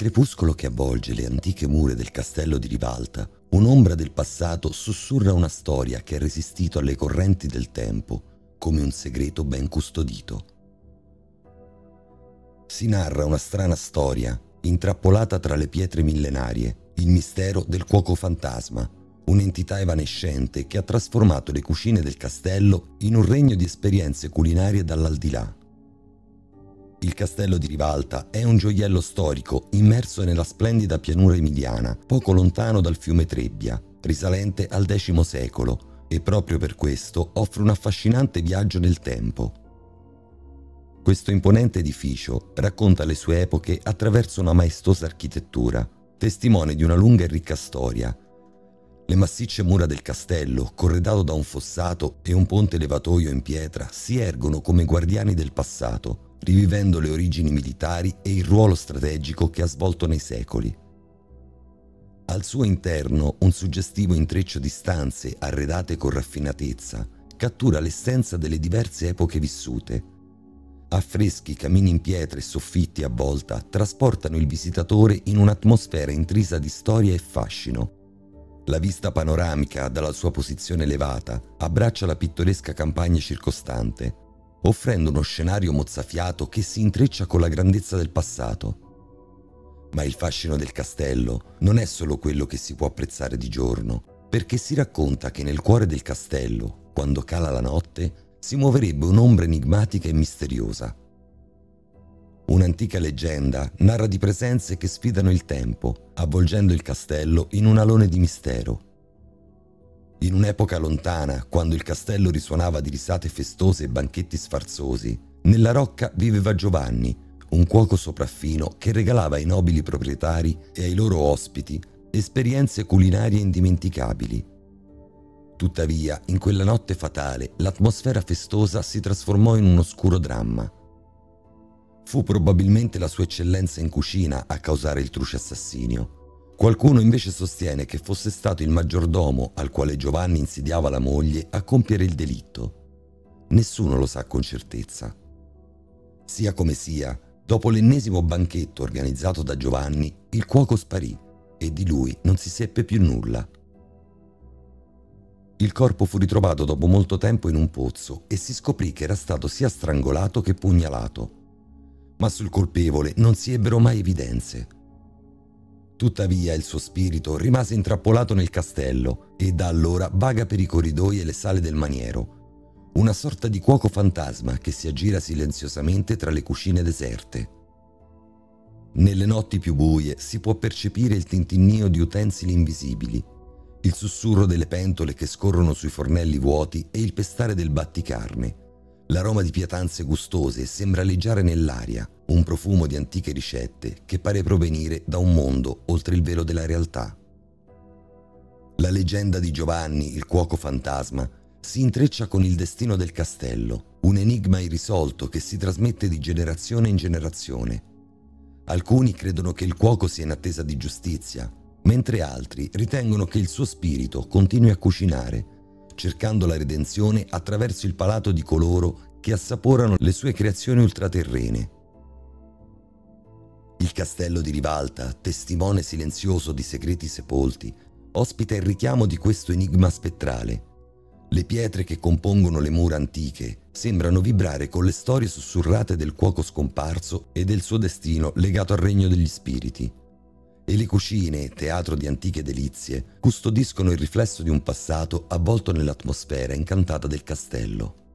crepuscolo che avvolge le antiche mura del castello di Rivalta, un'ombra del passato sussurra una storia che ha resistito alle correnti del tempo come un segreto ben custodito. Si narra una strana storia, intrappolata tra le pietre millenarie, il mistero del cuoco fantasma, un'entità evanescente che ha trasformato le cucine del castello in un regno di esperienze culinarie dall'aldilà. Il castello di Rivalta è un gioiello storico immerso nella splendida pianura emiliana, poco lontano dal fiume Trebbia, risalente al X secolo, e proprio per questo offre un affascinante viaggio nel tempo. Questo imponente edificio racconta le sue epoche attraverso una maestosa architettura, testimone di una lunga e ricca storia. Le massicce mura del castello, corredato da un fossato e un ponte levatoio in pietra, si ergono come guardiani del passato, rivivendo le origini militari e il ruolo strategico che ha svolto nei secoli. Al suo interno un suggestivo intreccio di stanze arredate con raffinatezza cattura l'essenza delle diverse epoche vissute. Affreschi, camini in pietra e soffitti a volta trasportano il visitatore in un'atmosfera intrisa di storia e fascino. La vista panoramica dalla sua posizione elevata abbraccia la pittoresca campagna circostante, offrendo uno scenario mozzafiato che si intreccia con la grandezza del passato. Ma il fascino del castello non è solo quello che si può apprezzare di giorno, perché si racconta che nel cuore del castello, quando cala la notte, si muoverebbe un'ombra enigmatica e misteriosa. Un'antica leggenda narra di presenze che sfidano il tempo, avvolgendo il castello in un alone di mistero in un'epoca lontana, quando il castello risuonava di risate festose e banchetti sfarzosi, nella rocca viveva Giovanni, un cuoco sopraffino che regalava ai nobili proprietari e ai loro ospiti esperienze culinarie indimenticabili. Tuttavia, in quella notte fatale, l'atmosfera festosa si trasformò in un oscuro dramma. Fu probabilmente la sua eccellenza in cucina a causare il truce assassinio. Qualcuno invece sostiene che fosse stato il maggiordomo al quale Giovanni insidiava la moglie a compiere il delitto. Nessuno lo sa con certezza. Sia come sia, dopo l'ennesimo banchetto organizzato da Giovanni, il cuoco sparì e di lui non si seppe più nulla. Il corpo fu ritrovato dopo molto tempo in un pozzo e si scoprì che era stato sia strangolato che pugnalato. Ma sul colpevole non si ebbero mai evidenze. Tuttavia il suo spirito rimase intrappolato nel castello e da allora vaga per i corridoi e le sale del maniero, una sorta di cuoco fantasma che si aggira silenziosamente tra le cucine deserte. Nelle notti più buie si può percepire il tintinnio di utensili invisibili, il sussurro delle pentole che scorrono sui fornelli vuoti e il pestare del batticarne. L'aroma di pietanze gustose sembra leggiare nell'aria, un profumo di antiche ricette che pare provenire da un mondo oltre il velo della realtà. La leggenda di Giovanni, il cuoco fantasma, si intreccia con il destino del castello, un enigma irrisolto che si trasmette di generazione in generazione. Alcuni credono che il cuoco sia in attesa di giustizia, mentre altri ritengono che il suo spirito continui a cucinare, cercando la redenzione attraverso il palato di coloro che assaporano le sue creazioni ultraterrene. Il castello di Rivalta, testimone silenzioso di segreti sepolti, ospita il richiamo di questo enigma spettrale. Le pietre che compongono le mura antiche sembrano vibrare con le storie sussurrate del cuoco scomparso e del suo destino legato al regno degli spiriti. E le cucine, teatro di antiche delizie, custodiscono il riflesso di un passato avvolto nell'atmosfera incantata del castello.